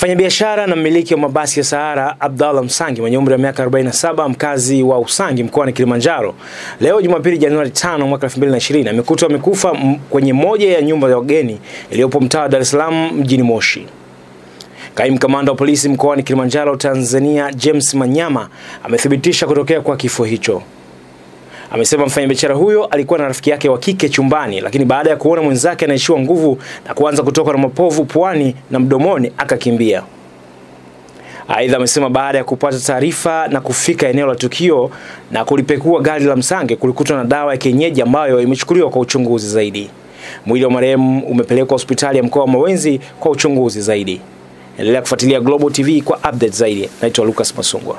Mfanyabiashara na mmiliki wa mabasi ya Sahara Abdallah Msangi mwenye umri wa miaka 47 mkazi wa Usangi mkoani Kilimanjaro leo Jumapili Januari 5 mwaka 2020 amekutwa amekufa kwenye moja ya nyumba ya wageni iliyopo mtaa wa Dar es Salaam mjini Moshi. Kaimu kamanda wa polisi mkoani Kilimanjaro Tanzania James Manyama amethibitisha kutokea kwa kifo hicho. Amesema mfanyabiashara huyo alikuwa na rafiki yake wa kike chumbani, lakini baada ya kuona mwenzake anaishiwa nguvu na kuanza kutoka na mapovu puani na mdomoni akakimbia. Aidha, amesema baada ya kupata taarifa na kufika eneo la tukio na kulipekua gari la Msange kulikutwa na dawa ya kienyeji ambayo imechukuliwa kwa uchunguzi zaidi. Mwili wa marehemu umepelekwa hospitali ya mkoa wa Mawenzi kwa uchunguzi zaidi. Endelea kufuatilia Global TV kwa update zaidi. Naitwa Lucas Masungwa.